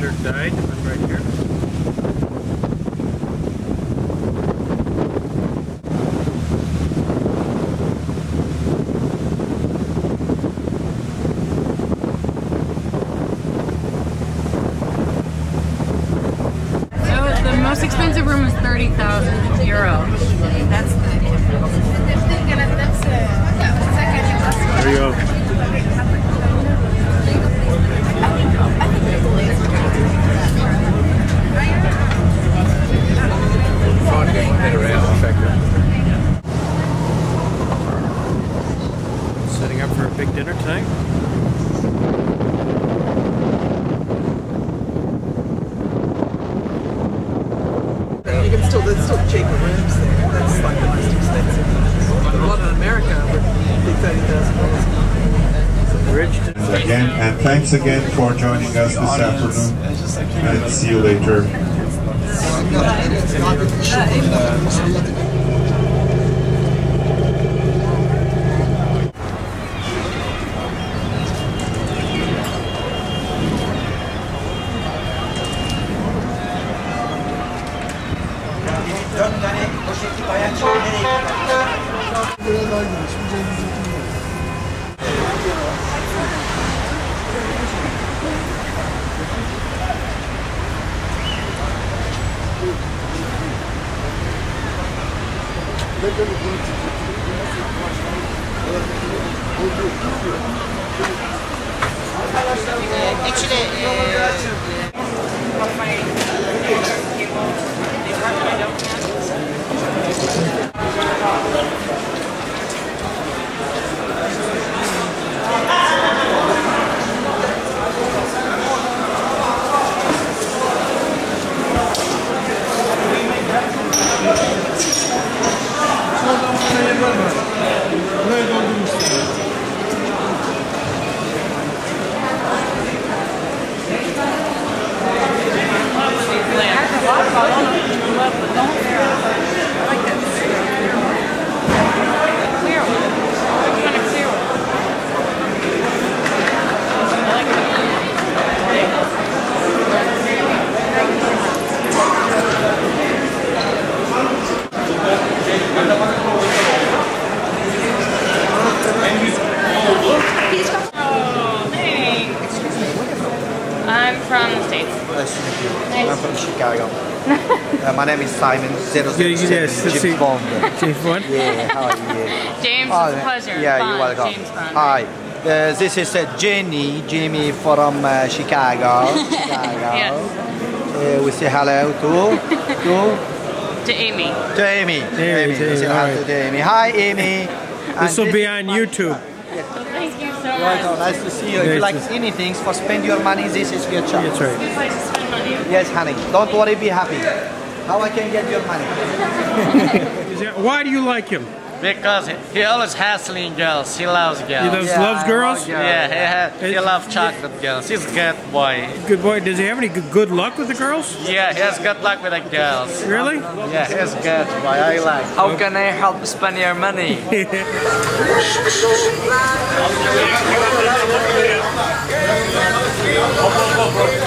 Roger died. I'm right here. So the most expensive room is 30,000 euro. That's There you go. The most expensive. In America would be thirty thousand dollars. Bridge again, and thanks again for joining us this afternoon. And see you later. en çok nereye gider? Biraz daha geniş. Bir cennet zeytin var. Bekle bunu Arkadaşlar, içine... E, 了，你们不懂。I'm from the States. Nice to meet you. Nice. I'm from Chicago. uh, my name is Simon. Zero zero Yes, seven, let's see. James Bond. James Bond. Yeah, how are you? James, Oh, it's a pleasure. Yeah, Fun. you're welcome. James Bond. Hi. Uh, this is uh, Jenny, Jimmy from uh, Chicago. Chicago. Yes. Uh, we say hello to to To Amy. to Amy. Amy, We say Amy, hello to Amy. Hi, Amy. This will be on YouTube. Thank you so You're much. Welcome. Nice to see you. If you like anything for spend your money, this is your chance. That's right. Good place to spend money. Yes, honey. Don't worry, be happy. How I can get your money? That- why do you like him? Because he, he always hassling girls. He loves He girls. loves, Yeah, loves girls? love yeah, he, ha- he loves chocolate girls. He's a good boy. Good boy. Does he have any good, good luck with the girls? Yeah, he has good luck with the girls. Really? Yeah, he's good boy. I like. How can I help spend your money?